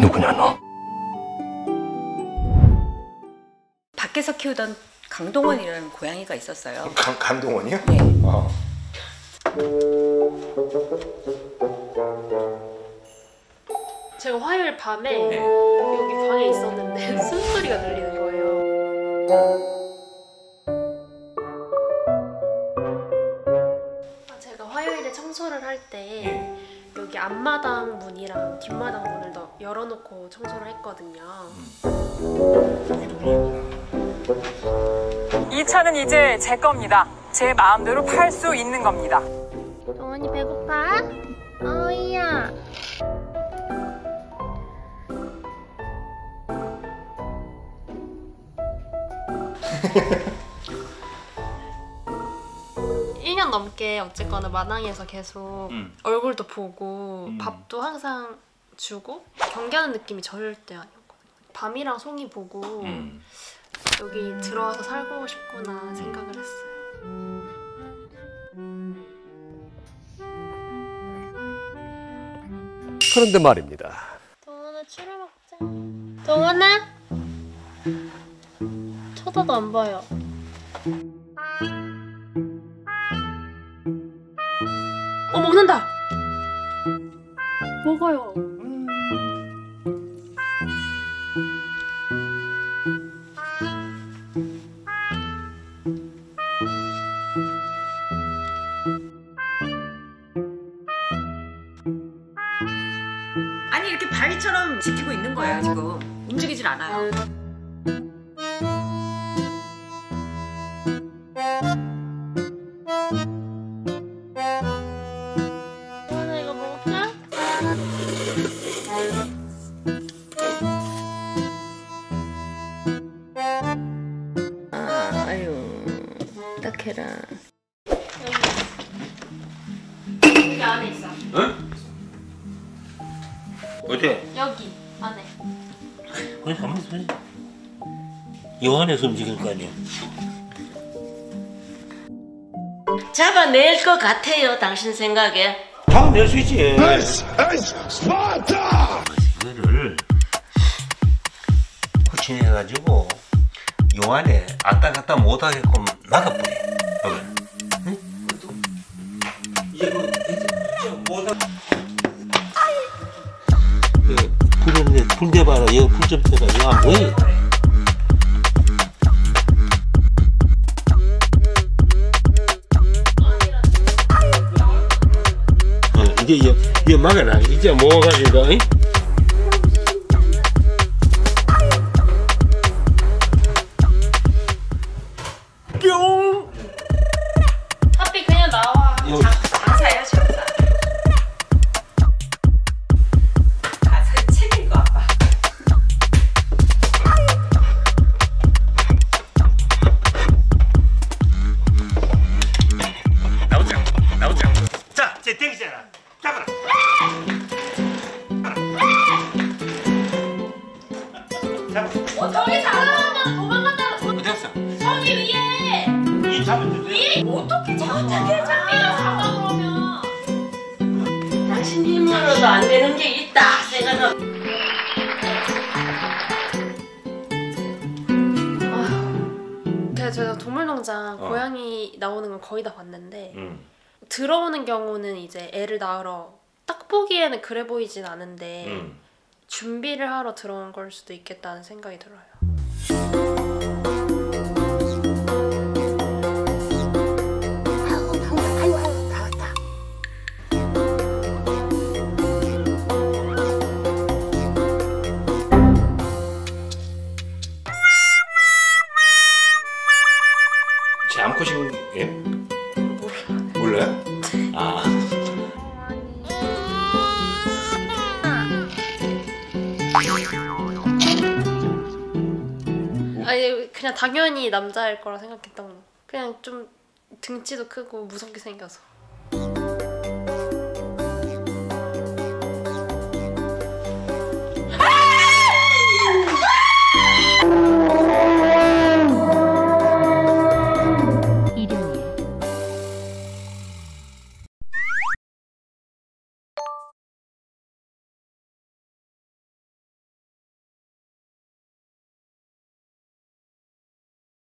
누구냐 너? 밖에서 키우던 강동원이라는 고양이가 있었어요. 강, 강동원이요? 네. 어. 제가 화요일 밤에 네. 여기 방에 있었는데 숨소리가 들리는 거예요. 앞마당 문이랑 뒷마당 문을 더 열어놓고 청소를 했거든요. 이 차는 이제 제 겁니다. 제 마음대로 팔 수 있는 겁니다. 동원이 배고파? 어이야. 일년 넘게 어쨌거나 마당에서 계속 음. 얼굴도 보고 음. 밥도 항상 주고 경계하는 느낌이 절대 아니었거든요. 밤이랑 송이 보고 음. 여기 들어와서 살고 싶구나 생각을 했어요. 그런데 말입니다. 동원아 추를 먹자. 동원아? 쳐다도 안 봐요. 먹어요. 아니 이렇게 바위처럼 지키고 있는 거예요 지금. 움직이질 않아요. 딱해라. 여기 안에 있어. 어디? 여기 안에. 그래 가만 있어. 요 안에서 움직일 거 아니야. 잡아낼 것 같아요, 당신 생각에. 잡아낼 수 있지. 이거를 후친해가지고 요 안에 왔다 갔다 못하게끔 막아버려. 여기. 응? 이제 그 이제. 그 불은 불대 봐라. 여기 불좀 펴봐. 이거 안 보여? 어, 이제 이거, 이거 막아라. 이제 모아가지고, 응? 나와. 요, 장사예요 장사. 가사 책인 거 아빠. 나오자, 나오자. 자, 제 대기잖아. 잡아라. 잡아. 어 저기 잘하면 도망간다. 어디 갔어? 저기 위에. 이 잡으면 돼. 위에 어떻게 잡게 잡기가 잡아 당신 힘으로도 안 되는 게 있다, 생각은. 그래서 제가 동물농장 어. 고양이 나오는 건 거의 다 봤는데 응. 들어오는 경우는 이제 애를 낳으러 딱 보기에는 그래 보이진 않은데 응. 준비를 하러 들어온 걸 수도 있겠다는 생각이 들어요. 그냥 당연히 남자일 거라 생각했던 거. 그냥 좀 등치도 크고 무섭게 생겨서.